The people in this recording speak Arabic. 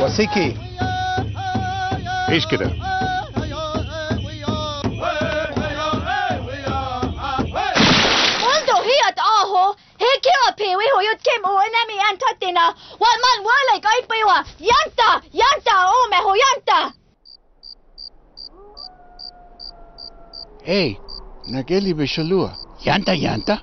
وسيكي. عيش كده؟ منذ هي آهو هي كيو هو يتكم هو نمي أنتتنا ومن ولك أي بيوا. ينتا ينتا أومي هو ينتا إيه ناقلي بشلوه. يانتا يانتا.